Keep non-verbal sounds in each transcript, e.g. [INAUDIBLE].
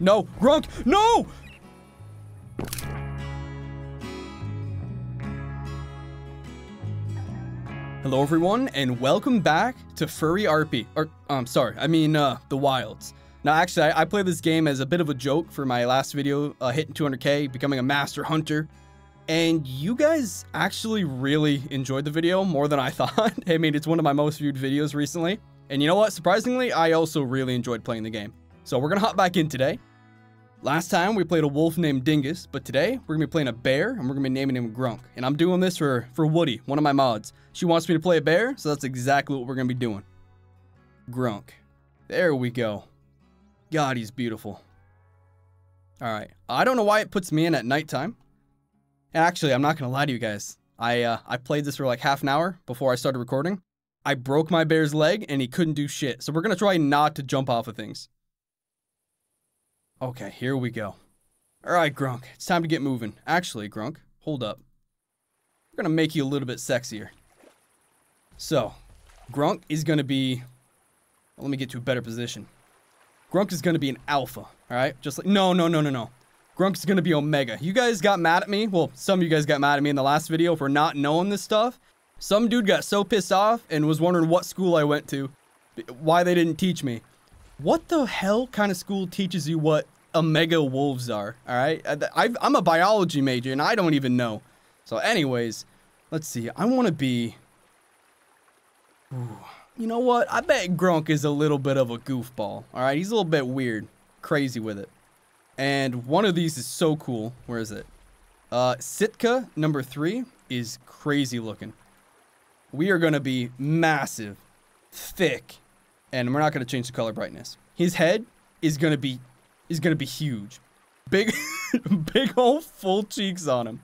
No, Grunk, no! Hello everyone, and welcome back to Furry RP. Or, I'm sorry, I mean, uh, The Wilds. Now, actually, I, I played this game as a bit of a joke for my last video, uh, hitting 200k, becoming a master hunter. And you guys actually really enjoyed the video more than I [LAUGHS] thought. I mean, it's one of my most viewed videos recently. And you know what? Surprisingly, I also really enjoyed playing the game. So we're gonna hop back in today. Last time we played a wolf named Dingus, but today we're gonna be playing a bear and we're gonna be naming him Grunk. And I'm doing this for, for Woody, one of my mods. She wants me to play a bear, so that's exactly what we're gonna be doing. Grunk. There we go. God, he's beautiful. Alright, I don't know why it puts me in at nighttime. Actually, I'm not gonna lie to you guys. I uh, I played this for like half an hour before I started recording. I broke my bear's leg and he couldn't do shit. So we're gonna try not to jump off of things. Okay, here we go. Alright, Grunk, it's time to get moving. Actually, Grunk, hold up. We're gonna make you a little bit sexier. So, Grunk is gonna be... Let me get to a better position. Grunk is gonna be an alpha, alright? Just like... No, no, no, no, no. Grunk is gonna be Omega. You guys got mad at me. Well, some of you guys got mad at me in the last video for not knowing this stuff. Some dude got so pissed off and was wondering what school I went to. Why they didn't teach me. What the hell kind of school teaches you what omega wolves are? Alright? i am a biology major and I don't even know. So anyways, let's see. I want to be... Ooh. You know what? I bet Grunk is a little bit of a goofball. Alright? He's a little bit weird. Crazy with it. And one of these is so cool. Where is it? Uh, Sitka number three is crazy looking. We are going to be massive, thick, and we're not going to change the color brightness. His head is going to be is going to be huge. Big [LAUGHS] big old full cheeks on him.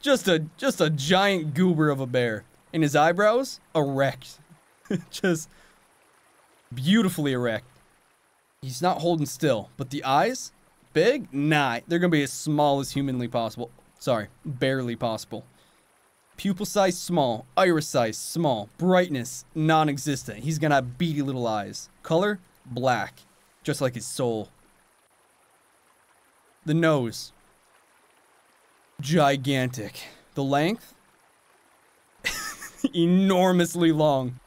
Just a just a giant goober of a bear. And his eyebrows erect. [LAUGHS] just beautifully erect. He's not holding still, but the eyes big? Nah, they're going to be as small as humanly possible. Sorry, barely possible. Pupil size small, iris size small, brightness non-existent. He's gonna have beady little eyes. Color black, just like his soul. The nose gigantic. The length [LAUGHS] enormously long.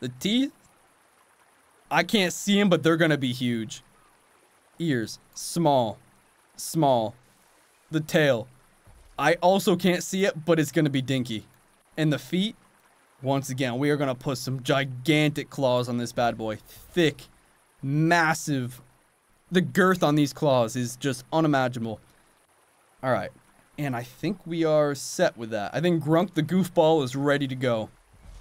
The teeth I can't see them, but they're gonna be huge. Ears small, small. The tail I also can't see it, but it's to be dinky. And the feet, once again, we are to put some gigantic claws on this bad boy. Thick, massive. The girth on these claws is just unimaginable. All right. And I think we are set with that. I think Grunk the goofball is ready to go.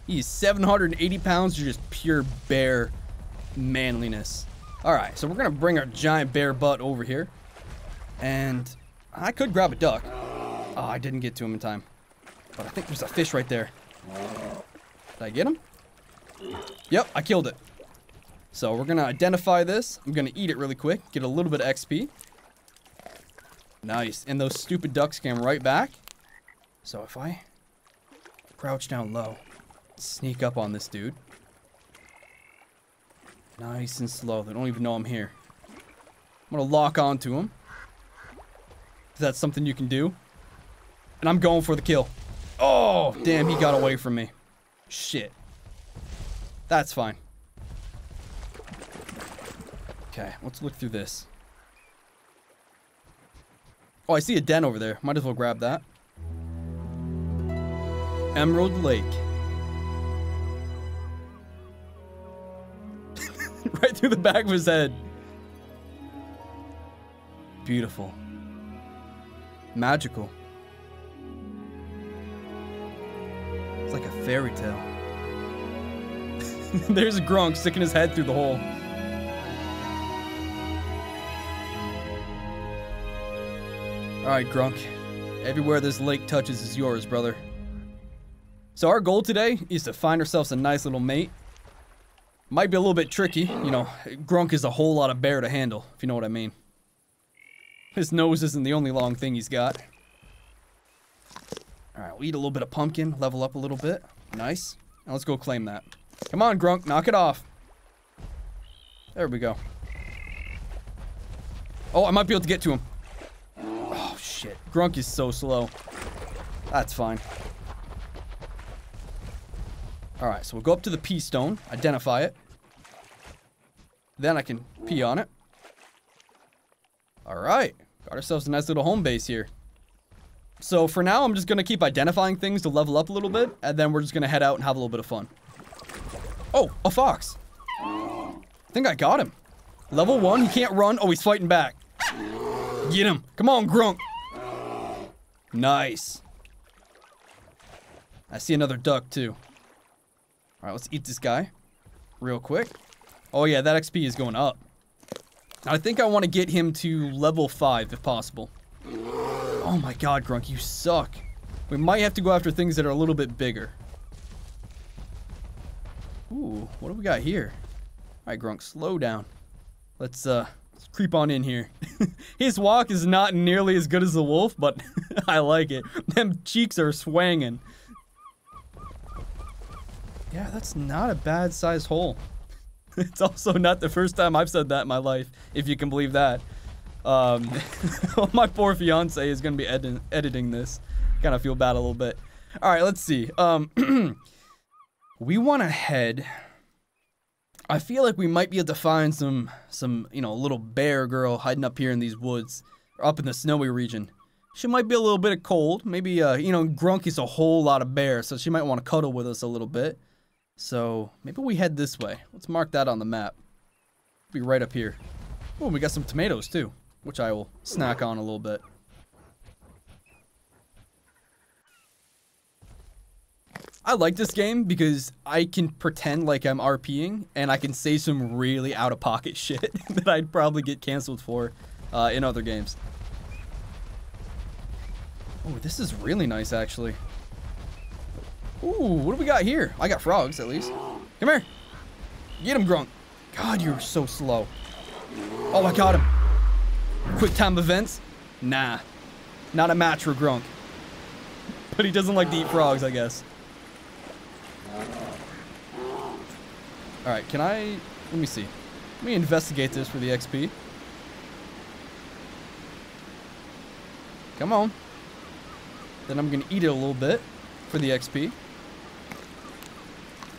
He's 780 pounds of just pure bear manliness. All right, so we're going to bring our giant bear butt over here. And I could grab a duck. Oh, I didn't get to him in time. But I think there's a fish right there. Did I get him? Yep, I killed it. So we're going to identify this. I'm going to eat it really quick. Get a little bit of XP. Nice. And those stupid ducks came right back. So if I crouch down low, sneak up on this dude. Nice and slow. They don't even know I'm here. I'm going to lock onto him. Is that something you can do? And I'm going for the kill. Oh, damn, he got away from me. Shit. That's fine. Okay, let's look through this. Oh, I see a den over there. Might as well grab that. Emerald Lake. [LAUGHS] right through the back of his head. Beautiful. Magical. It's like a fairy tale. [LAUGHS] There's Grunk sticking his head through the hole. Alright, Grunk. Everywhere this lake touches is yours, brother. So our goal today is to find ourselves a nice little mate. Might be a little bit tricky, you know, Grunk is a whole lot of bear to handle, if you know what I mean. His nose isn't the only long thing he's got. Alright, we'll eat a little bit of pumpkin, level up a little bit. Nice. Now let's go claim that. Come on, Grunk, knock it off. There we go. Oh, I might be able to get to him. Shit. Grunk is so slow. That's fine. Alright, so we'll go up to the P stone, identify it. Then I can pee on it. Alright. Got ourselves a nice little home base here. So for now, I'm just going to keep identifying things to level up a little bit. And then we're just going to head out and have a little bit of fun. Oh, a fox. I think I got him. Level one, he can't run. Oh, he's fighting back. Get him. Come on, Grunk. Nice. I see another duck, too. Alright, let's eat this guy. Real quick. Oh, yeah, that XP is going up. I think I want to get him to level 5, if possible. Oh my god, Grunk, you suck. We might have to go after things that are a little bit bigger. Ooh, what do we got here? Alright, Grunk, slow down. Let's, uh, let's creep on in here. [LAUGHS] His walk is not nearly as good as the wolf, but [LAUGHS] I like it. Them cheeks are swanging. Yeah, that's not a bad sized hole. [LAUGHS] it's also not the first time I've said that in my life, if you can believe that. Um, my poor fiance is going to be edi editing this. Kind of feel bad a little bit. All right, let's see. Um, [CLEARS THROAT] we want to head. I feel like we might be able to find some, some, you know, little bear girl hiding up here in these woods, or up in the snowy region. She might be a little bit of cold. Maybe, uh, you know, Grunk is a whole lot of bear, so she might want to cuddle with us a little bit. So maybe we head this way. Let's mark that on the map. Be right up here. Oh, we got some tomatoes too, which I will snack on a little bit. I like this game because I can pretend like I'm RPing and I can say some really out of pocket [LAUGHS] shit that I'd probably get canceled for uh, in other games. Oh, this is really nice actually. Ooh, what do we got here? I got frogs, at least. Come here. Get him, Grunk. God, you're so slow. Oh, I got him. Quick time events? Nah. Not a match for Grunk. But he doesn't like to eat frogs, I guess. Alright, can I... Let me see. Let me investigate this for the XP. Come on. Then I'm going to eat it a little bit for the XP.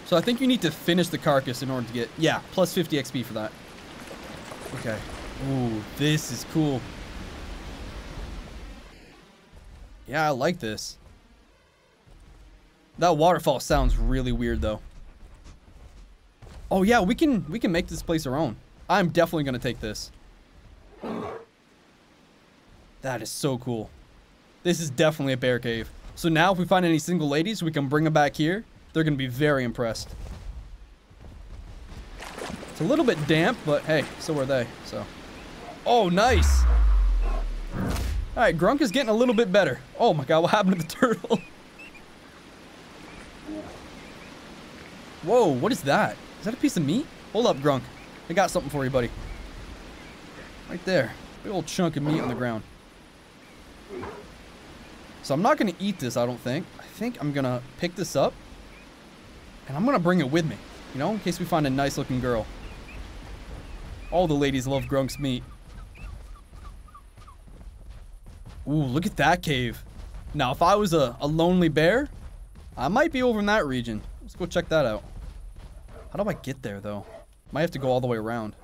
So I think you need to finish the carcass in order to get... Yeah, plus 50 XP for that. Okay. Ooh, this is cool. Yeah, I like this. That waterfall sounds really weird, though. Oh, yeah, we can we can make this place our own. I'm definitely to take this. That is so cool. This is definitely a bear cave. So now if we find any single ladies, we can bring them back here they're to be very impressed. It's a little bit damp, but hey, so are they. So, Oh, nice. All right, Grunk is getting a little bit better. Oh my god, what happened to the [LAUGHS] turtle? Whoa, what is that? Is that a piece of meat? Hold up, Grunk. I got something for you, buddy. Right there. Big old chunk of meat on the ground. So I'm not going to eat this, I don't think. I think I'm going to pick this up and I'm going to bring it with me, you know, in case we find a nice looking girl. All the ladies love Grunk's meat. Ooh, look at that cave. Now, if I was a, a lonely bear, I might be over in that region. Let's go check that out. How do I get there, though? Might have to go all the way around.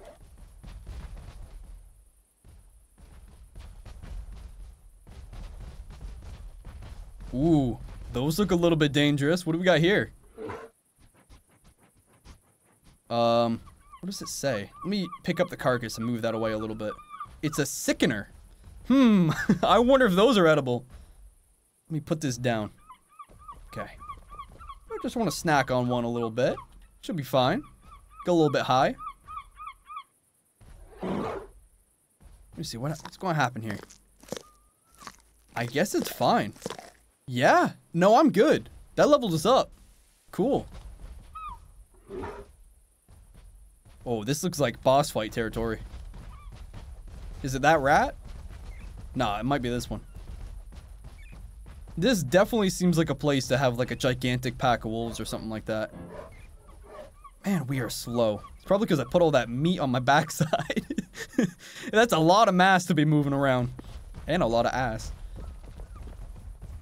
Ooh, those look a little bit dangerous. What do we got here? Um, what does it say? Let me pick up the carcass and move that away a little bit. It's a sickener. Hmm, [LAUGHS] I wonder if those are edible. Let me put this down. Okay. I just want to snack on one a little bit. Should be fine. Go a little bit high. Let me see, what, what's going to happen here? I guess it's fine. Yeah, no, I'm good. That leveled us up. Cool. Oh, this looks like boss fight territory. Is it that rat? Nah, it might be this one. This definitely seems like a place to have like a gigantic pack of wolves or something like that. Man, we are slow. It's probably because I put all that meat on my [LAUGHS] backside. [LAUGHS] That's a lot of mass to be moving around. And a lot of ass.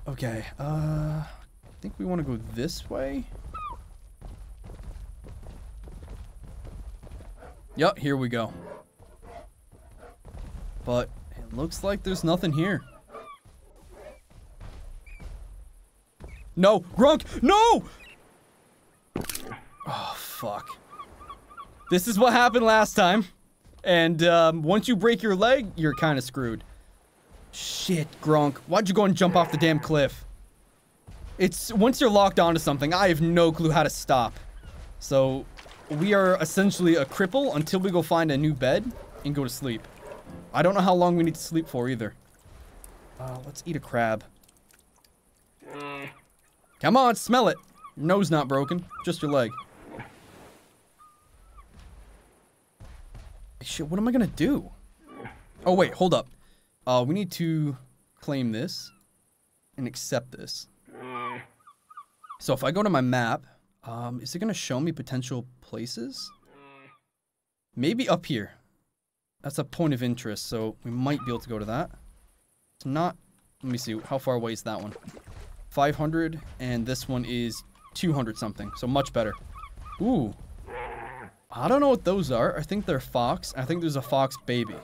Okay, uh... I think we want to go this way. Yup, here we go. But it looks like there's nothing here. No, Grunk, no! Oh, fuck. This is what happened last time. And um, once you break your leg, you're kind of screwed. Shit, Grunk. Why'd you go and jump off the damn cliff? It's, once you're locked onto something, I have no clue how to stop. So, we are essentially a cripple until we go find a new bed and go to sleep. I don't know how long we need to sleep for either. Uh, let's eat a crab. Come on, smell it. Nose not broken, just your leg. Shit, what am I gonna do? Oh, wait, hold up. Uh, we need to claim this and accept this. So if I go to my map, um, is it gonna show me potential places? Maybe up here. That's a point of interest, so we might be able to go to that. It's not, let me see, how far away is that one? 500, and this one is 200 something, so much better. Ooh. I don't know what those are. I think they're fox. I think there's a fox baby.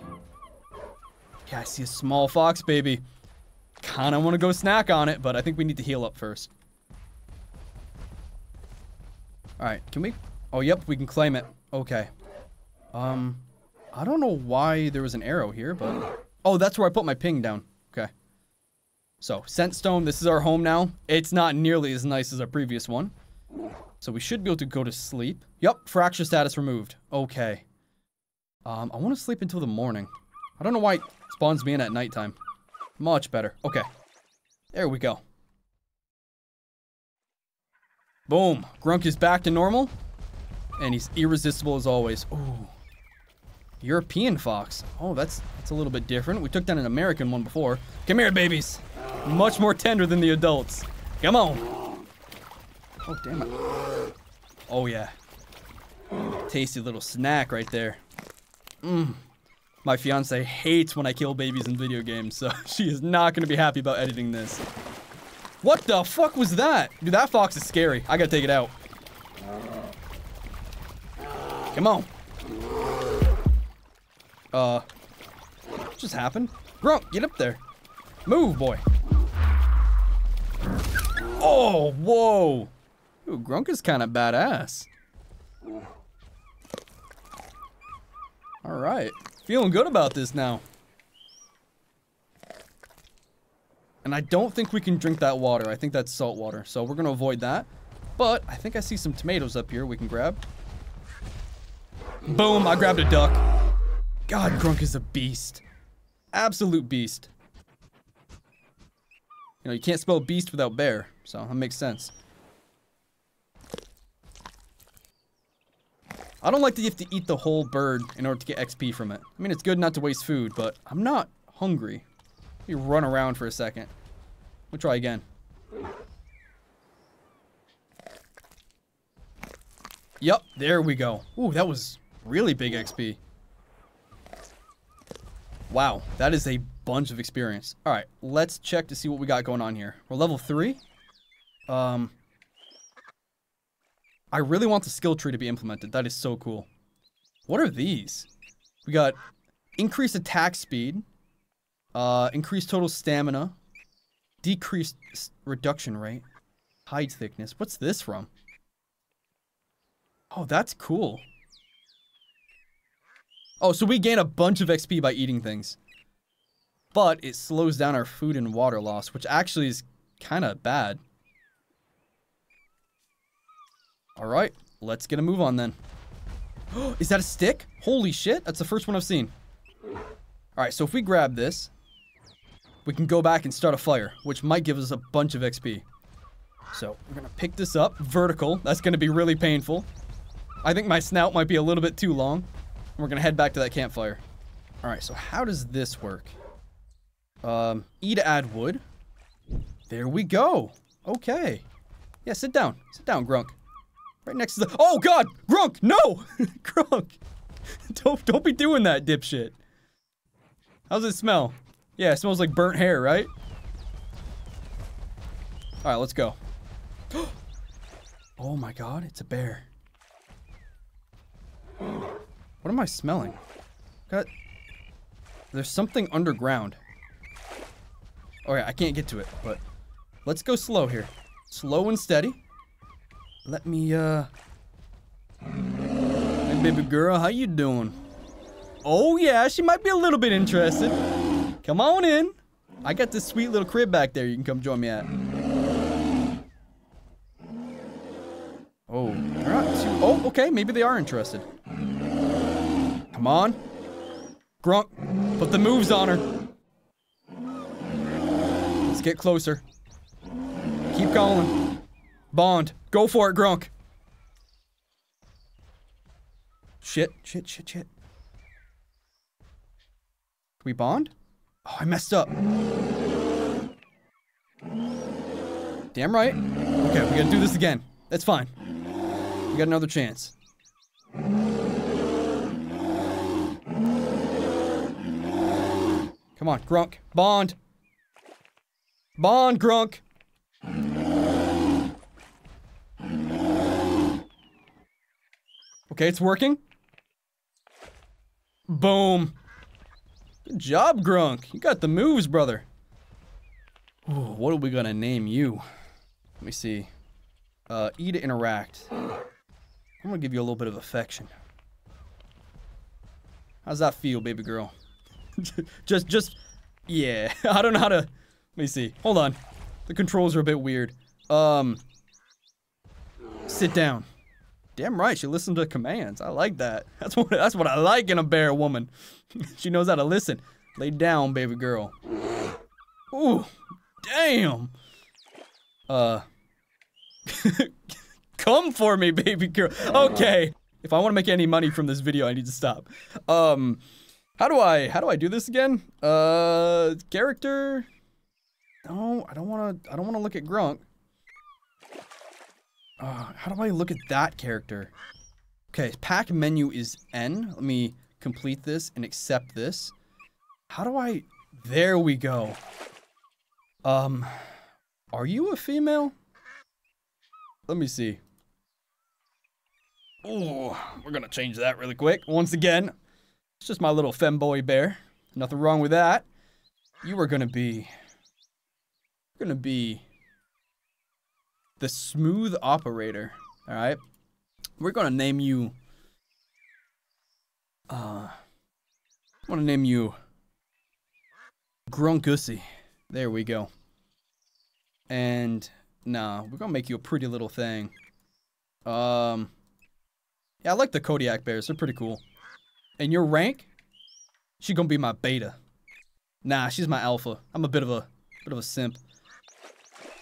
Yeah, I see a small fox baby. Kinda wanna go snack on it, but I think we need to heal up first. Alright, can we? Oh, yep, we can claim it. Okay. Um, I don't know why there was an arrow here, but... Oh, that's where I put my ping down. Okay. So, Scentstone, this is our home now. It's not nearly as nice as our previous one. So we should be able to go to sleep. Yup, fracture status removed. Okay. Um, I want to sleep until the morning. I don't know why it spawns me in at nighttime. Much better. Okay. There we go. Boom. Grunk is back to normal. And he's irresistible as always. Ooh. European fox. Oh, that's that's a little bit different. We took down an American one before. Come here, babies. Much more tender than the adults. Come on. Oh, damn it. Oh, yeah. Tasty little snack right there. Mmm. My fiance hates when I kill babies in video games, so [LAUGHS] she is not going to be happy about editing this. What the fuck was that? Dude, that fox is scary. I gotta take it out. Come on. Uh, what just happened? Grunk, get up there. Move, boy. Oh, whoa. Ooh, Grunk is kind of badass. All right. Feeling good about this now. And I don't think we can drink that water. I think that's salt water. So we're going to avoid that. But I think I see some tomatoes up here we can grab. Boom, I grabbed a duck. God, Grunk is a beast. Absolute beast. You know, you can't spell beast without bear. So that makes sense. I don't like that you have to eat the whole bird in order to get XP from it. I mean, it's good not to waste food, but I'm not hungry. Let me run around for a second. We'll try again. Yep, there we go. Ooh, that was really big XP. Wow, that is a bunch of experience. All right, let's check to see what we got going on here. We're level 3. Um, I really want the skill tree to be implemented. That is so cool. What are these? We got increased attack speed, uh, increased total stamina, decreased reduction rate, hide thickness. What's this from? Oh, that's cool. Oh, so we gain a bunch of XP by eating things. But it slows down our food and water loss, which actually is kind of bad. Alright, let's get a move on then. [GASPS] Is that a stick? Holy shit, that's the first one I've seen. Alright, so if we grab this, we can go back and start a fire, which might give us a bunch of XP. So, we're gonna pick this up, vertical. That's gonna be really painful. I think my snout might be a little bit too long. We're gonna head back to that campfire. Alright, so how does this work? Um, E to add wood. There we go. Okay. Yeah, sit down. Sit down, Grunk. Right next to the- Oh god! Grunk! No! [LAUGHS] Grunk! don't, don't be doing that, dipshit. How's it smell? Yeah, it smells like burnt hair, right? Alright, let's go. [GASPS] oh my god, it's a bear. What am I smelling? Got... There's something underground. Alright, I can't get to it, but... Let's go slow here. Slow and steady. Let me, uh... Hey, baby girl, how you doing? Oh, yeah, she might be a little bit interested. Come on in. I got this sweet little crib back there you can come join me at. Oh, they're not too... Oh, okay, maybe they are interested. Come on. Grunk, put the moves on her. Let's get closer. Keep calling. Bond, go for it, Grunk. Shit, shit, shit, shit. Can we bond? Oh, I messed up. Damn right. Okay, we gotta do this again. That's fine. We got another chance. Come on, Grunk. Bond. Bond, Grunk. Okay, it's working. Boom. Good job, Grunk. You got the moves, brother. Ooh, what are we gonna name you? Let me see. Uh, E to interact. I'm gonna give you a little bit of affection. How's that feel, baby girl? [LAUGHS] just, just, yeah. [LAUGHS] I don't know how to. Let me see. Hold on. The controls are a bit weird. Um, sit down. Damn right, she listened to commands. I like that. [LAUGHS] That's what that's what I like in a bear woman. [LAUGHS] she knows how to listen. Lay down, baby girl. [GASPS] Ooh, damn. Uh, [LAUGHS] come for me, baby girl. Okay. If I want to make any money from this video, I need to stop. Um, how do I how do I do this again? Uh, character. No, I don't want to. I don't want to look at Grunk. Uh, how do I look at that character? Okay, pack menu is N. Let me complete this and accept this. How do I... There we go. Um, are you a female? Let me see. Oh, we're gonna change that really quick. Once again, it's just my little femboy bear. Nothing wrong with that. You are gonna be... You're Gonna be the smooth operator. All right, we're gonna name you. Uh, I want to name you Grunkussy. There we go. And nah, we're gonna make you a pretty little thing. Um, yeah, I like the Kodiak bears. They're pretty cool. And your rank? She gonna be my beta. Nah, she's my alpha. I'm a bit of a bit of a simp.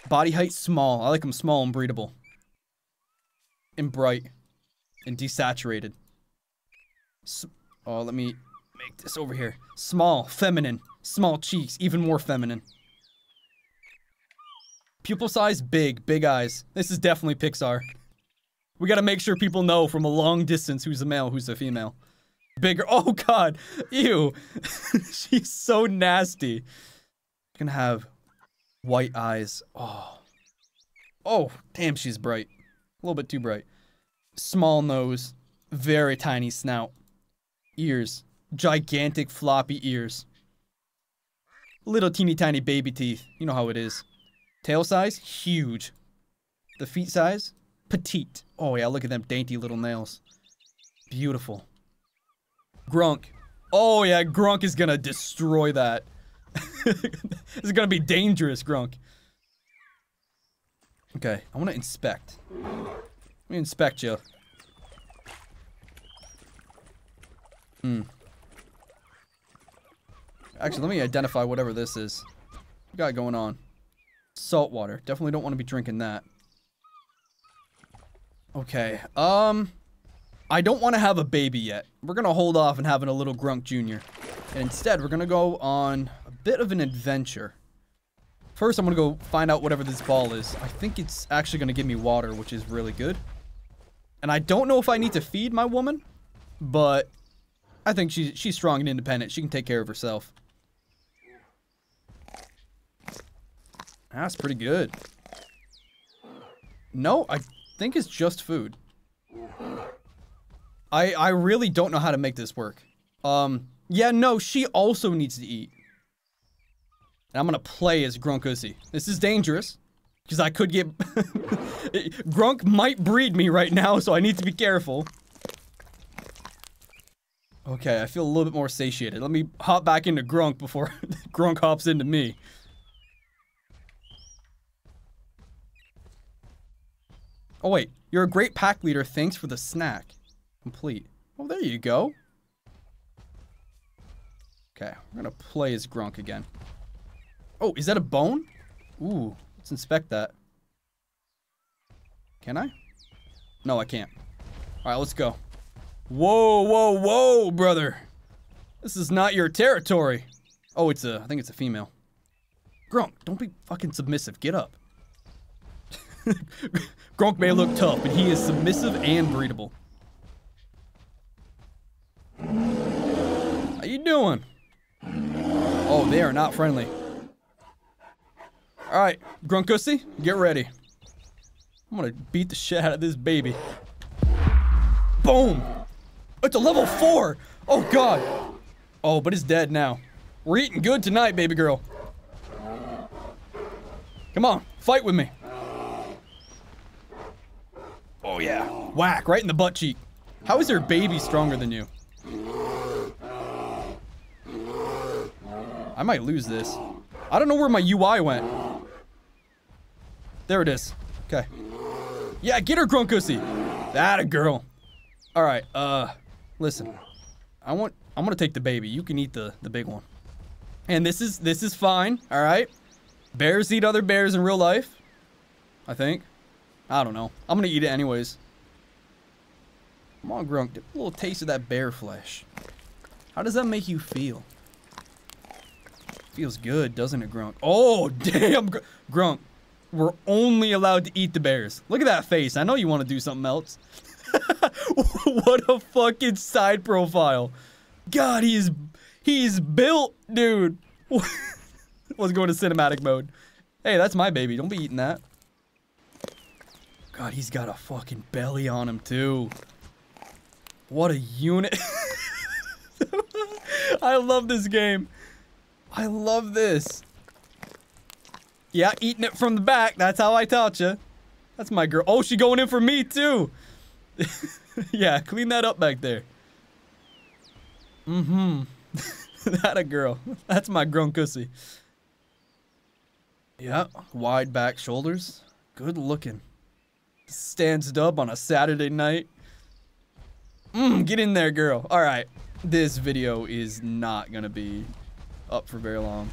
Body height small. I like them small and breedable. And bright. And desaturated. S oh, let me make this over here. Small, feminine. Small cheeks, even more feminine. Pupil size, big, big eyes. This is definitely Pixar. We gotta make sure people know from a long distance who's a male, who's a female. Bigger. [LAUGHS] Oh god. Ew. [LAUGHS] She's so nasty. Gonna have White eyes. Oh. Oh, damn, she's bright. A little bit too bright. Small nose. Very tiny snout. Ears. Gigantic floppy ears. Little teeny tiny baby teeth. You know how it is. Tail size? Huge. The feet size? Petite. Oh yeah, look at them dainty little nails. Beautiful. Grunk. Oh yeah, Grunk is gonna destroy that. [LAUGHS] this is gonna be dangerous, Grunk. Okay, I want to inspect. Let me inspect you. Hmm. Actually, let me identify whatever this is. What got going on? Salt water. Definitely don't want to be drinking that. Okay. Um, I don't want to have a baby yet. We're gonna hold off on having a little Grunk Jr. And instead, we're gonna go on bit of an adventure. First, I'm gonna go find out whatever this ball is. I think it's actually gonna give me water, which is really good. And I don't know if I need to feed my woman, but I think she's she's strong and independent. She can take care of herself. That's pretty good. No, I think it's just food. I I really don't know how to make this work. Um, yeah, no, she also needs to eat. And I'm gonna play as Grunkussy. This is dangerous. Because I could get... [LAUGHS] Grunk might breed me right now, so I need to be careful. Okay, I feel a little bit more satiated. Let me hop back into Grunk before [LAUGHS] Grunk hops into me. Oh wait, you're a great pack leader. Thanks for the snack. Complete. Oh, there you go. Okay, we're gonna play as Grunk again. Oh, is that a bone? Ooh, let's inspect that. Can I? No, I can't. Alright, let's go. Whoa, whoa, whoa, brother. This is not your territory. Oh, it's a, I think it's a female. Grunk, don't be fucking submissive. Get up. [LAUGHS] Grunk may look tough, but he is submissive and breedable. How you doing? Oh, they are not friendly. Alright, Grunkussy, get ready. I'm gonna beat the shit out of this baby. Boom! It's a level 4! Oh god! Oh, but it's dead now. We're eating good tonight, baby girl. Come on, fight with me. Oh yeah. Whack, right in the butt cheek. How is your baby stronger than you? I might lose this. I don't know where my UI went. There it is. Okay. Yeah, get her, Grunkussy. That a girl. All right. Uh, listen. I want. I'm gonna take the baby. You can eat the the big one. And this is this is fine. All right. Bears eat other bears in real life. I think. I don't know. I'm gonna eat it anyways. Come on, Grunk. Get a little taste of that bear flesh. How does that make you feel? Feels good, doesn't it, Grunk? Oh, [LAUGHS] damn, Grunk. We're only allowed to eat the bears. Look at that face. I know you want to do something else. [LAUGHS] what a fucking side profile. God, he's he's built, dude. [LAUGHS] Let's go into cinematic mode. Hey, that's my baby. Don't be eating that. God, he's got a fucking belly on him, too. What a unit. [LAUGHS] I love this game. I love this. Yeah, eating it from the back. That's how I taught you. That's my girl. Oh, she going in for me too. [LAUGHS] yeah, clean that up back there. Mm-hmm. [LAUGHS] that a girl. That's my Grunkussy. Yeah, wide back shoulders. Good looking. Stands up on a Saturday night. Mmm, get in there, girl. All right. This video is not going to be up for very long.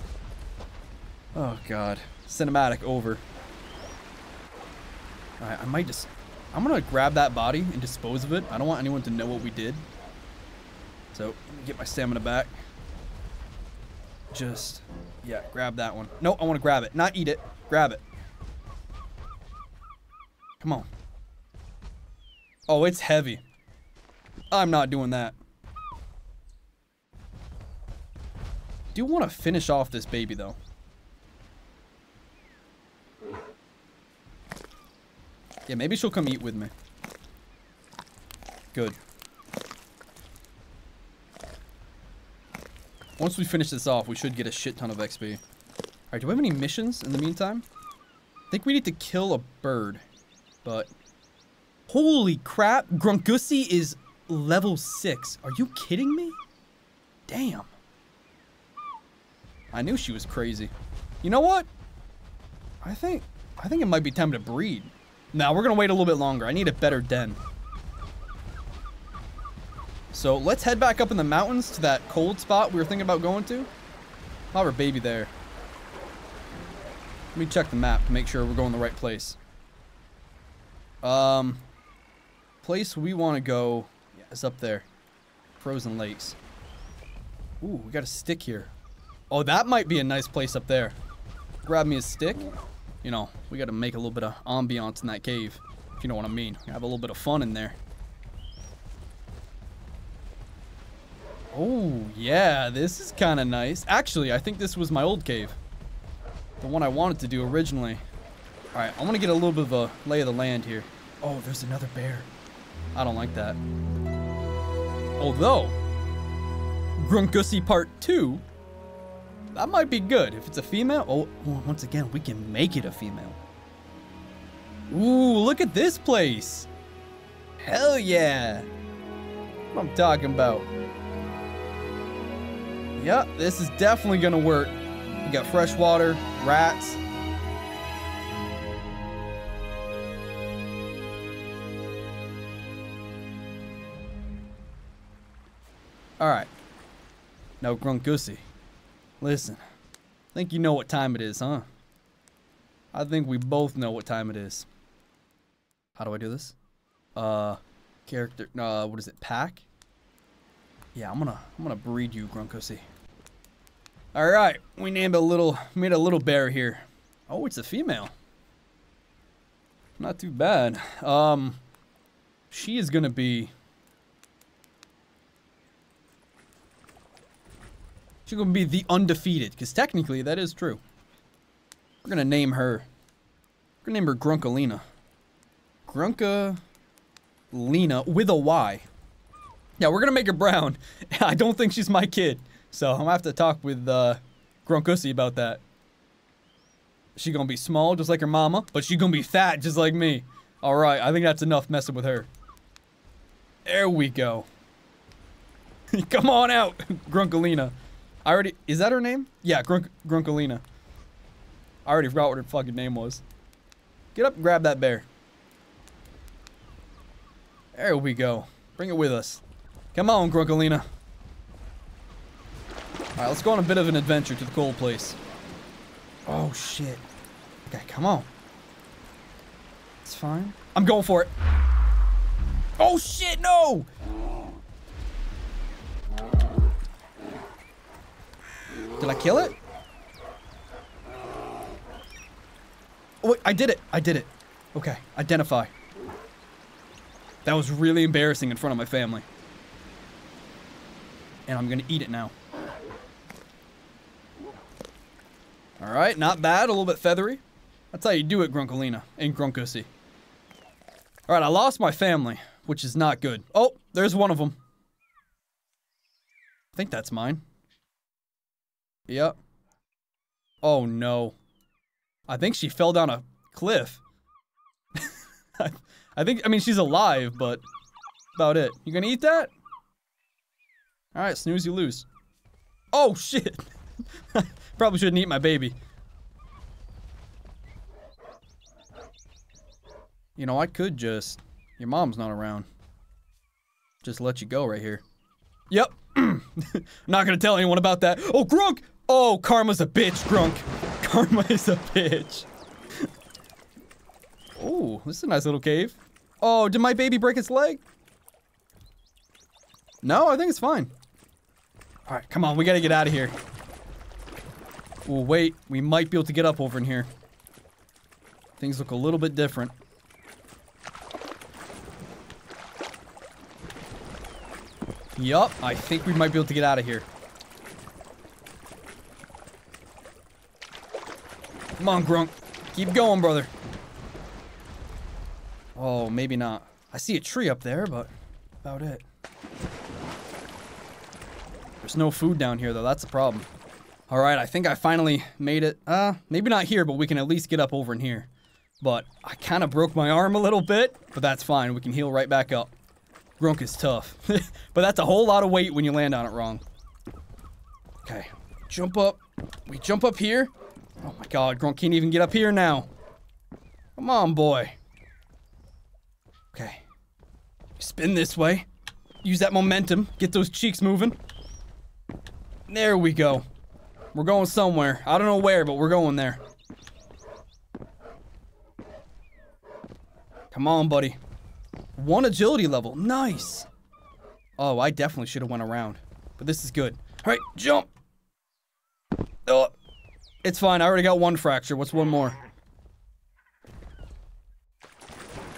Oh, God. Cinematic over. Alright, I might just... I'm gonna grab that body and dispose of it. I don't want anyone to know what we did. So, get my stamina back. Just... Yeah, grab that one. No, I want to grab it. Not eat it. Grab it. Come on. Oh, it's heavy. I'm not doing that. Do want to finish off this baby, though. Yeah, maybe she'll come eat with me. Good. Once we finish this off, we should get a shit ton of XP. Alright, do we have any missions in the meantime? I think we need to kill a bird. But... Holy crap! Grunkussy is level 6. Are you kidding me? Damn. I knew she was crazy. You know what? I think... I think it might be time to breed. Now we're going to wait a little bit longer. I need a better den. So let's head back up in the mountains to that cold spot we were thinking about going to. I'll have our baby there. Let me check the map to make sure we're going the right place. Um, place we want to go is up there. Frozen Lakes. Ooh, we got a stick here. Oh, that might be a nice place up there. Grab me a stick you know, we got to make a little bit of ambiance in that cave, if you know what I mean. Have a little bit of fun in there. Oh, yeah, this is kind of nice. Actually, I think this was my old cave. The one I wanted to do originally. All right, I want to get a little bit of a lay of the land here. Oh, there's another bear. I don't like that. Although, Grunkussy Part 2, that might be good. If it's a female, oh, oh, once again, we can make it a female. Ooh, look at this place. Hell yeah. What I'm talking about. Yep, this is definitely gonna work. We got fresh water, rats. Alright. Now, Grunkussy, listen. I think you know what time it is, huh? I think we both know what time it is. How do I do this? Uh, character, uh, what is it, pack? Yeah, I'm gonna, I'm gonna breed you, Grunkussy. All right, we named a little, made a little bear here. Oh, it's a female. Not too bad. Um, she is gonna be. She's gonna be the undefeated, because technically that is true. We're gonna name her. We're gonna name her Grunkalina. Grunka Lena with a Y. Yeah, we're gonna make her brown. [LAUGHS] I don't think she's my kid. So I'm gonna have to talk with uh, Grunkussy about that. She gonna be small just like her mama, but she gonna be fat just like me. Alright, I think that's enough messing with her. There we go. [LAUGHS] Come on out, [LAUGHS] Grunkalina. I already- is that her name? Yeah, Grunk Grunkalina. I already forgot what her fucking name was. Get up and grab that bear. There we go. Bring it with us. Come on, Grunkalina. Alright, let's go on a bit of an adventure to the cold place. Oh, shit. Okay, come on. It's fine. I'm going for it. Oh, shit, no! Did I kill it? Wait, I did it. I did it. Okay, identify. That was really embarrassing in front of my family. And I'm gonna eat it now. Alright, not bad. A little bit feathery. That's how you do it, Grunkalina and Grunkussy. Alright, I lost my family, which is not good. Oh, there's one of them. I think that's mine. Yep. Oh no. I think she fell down a cliff. [LAUGHS] I think, I mean, she's alive, but about it. You gonna eat that? Alright, snooze, you lose. Oh, shit! [LAUGHS] Probably shouldn't eat my baby. You know, I could just... Your mom's not around. Just let you go right here. Yep. [CLEARS THROAT] not gonna tell anyone about that. Oh, Grunk! Oh, Karma's a bitch, Grunk. [LAUGHS] Karma is a bitch. oh, this is a nice little cave. Oh, did my baby break its leg? No, I think it's fine. All right, come on, we gotta get out of here. Well, wait, we might be able to get up over in here. Things look a little bit different. Yup, I think we might be able to get out of here. Come on, Grunk. Keep going, brother. Oh, maybe not. I see a tree up there, but about it. There's no food down here, though. That's the problem. All right, I think I finally made it. Uh, maybe not here, but we can at least get up over in here. But I kind of broke my arm a little bit, but that's fine. We can heal right back up. Grunk is tough. [LAUGHS] but that's a whole lot of weight when you land on it wrong. Okay, jump up. We jump up here. Oh my god, Grunk can't even get up here now. Come on, boy. Okay. Spin this way. Use that momentum. Get those cheeks moving. There we go. We're going somewhere. I don't know where, but we're going there. Come on, buddy. One agility level. Nice. Oh, I definitely should have went around. But this is good. All right, jump. Oh, it's fine. I already got one fracture. What's one more?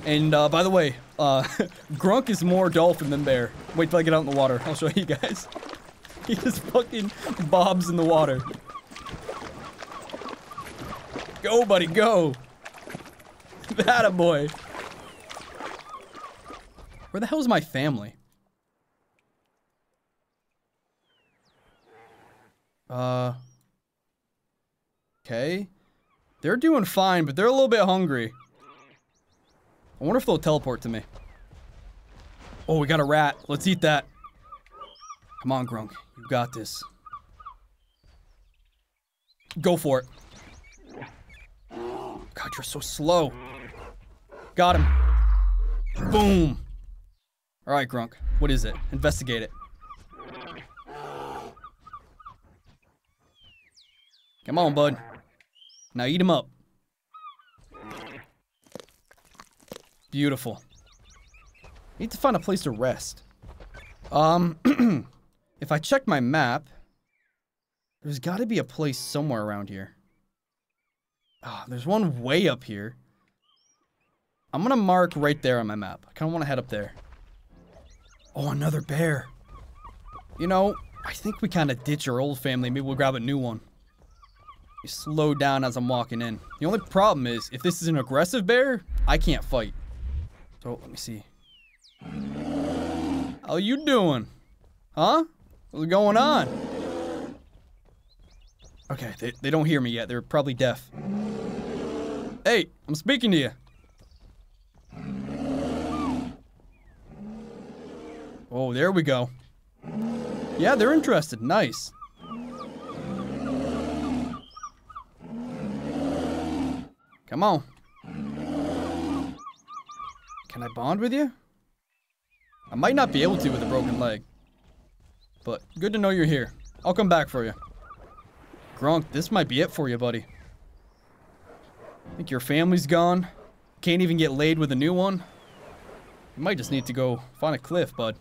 And uh, by the way, uh, [LAUGHS] Grunk is more dolphin than bear. Wait till I get out in the water. I'll show you guys. [LAUGHS] he just fucking bobs in the water. Go, buddy, go. [LAUGHS] That a boy. Where the hell's my family? Uh. Okay. They're doing fine, but they're a little bit hungry. I wonder if they'll teleport to me. Oh, we got a rat. Let's eat that. Come on, Grunk. You got this. Go for it. God, you're so slow. Got him. Boom. All right, Grunk. What is it? Investigate it. Come on, bud. Now eat him up. Beautiful. Need to find a place to rest. Um, [CLEARS THROAT] if I check my map, there's got to be a place somewhere around here. Oh, there's one way up here. I'm gonna mark right there on my map. I kind of want to head up there. Oh, another bear. You know, I think we kind of ditch our old family. Maybe we'll grab a new one. You slow down as I'm walking in. The only problem is, if this is an aggressive bear, I can't fight. So, let me see. How you doing? Huh? What's going on? Okay, they, they don't hear me yet. They're probably deaf. Hey, I'm speaking to you. Oh, there we go. Yeah, they're interested. Nice. Come on. Can I bond with you? I might not be able to with a broken leg. But good to know you're here. I'll come back for you. Grunk, this might be it for you, buddy. I Think your family's gone? Can't even get laid with a new one? You might just need to go find a cliff, bud.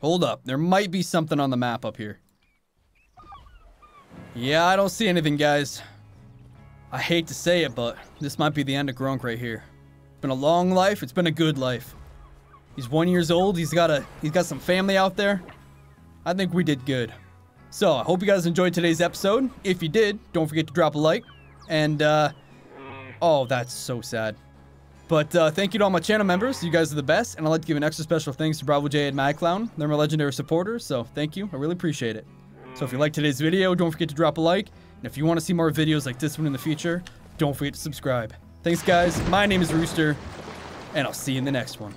Hold up. There might be something on the map up here. Yeah, I don't see anything, guys. I hate to say it, but this might be the end of Grunk right here. It's been a long life. It's been a good life. He's one years old. He's got a he's got some family out there. I think we did good. So I hope you guys enjoyed today's episode. If you did, don't forget to drop a like. And uh, oh, that's so sad. But uh, thank you to all my channel members. You guys are the best. And I'd like to give an extra special thanks to Bravo J and Mad Clown. They're my legendary supporters. So thank you. I really appreciate it. So if you liked today's video, don't forget to drop a like. And if you want to see more videos like this one in the future, don't forget to subscribe. Thanks, guys. My name is Rooster, and I'll see you in the next one.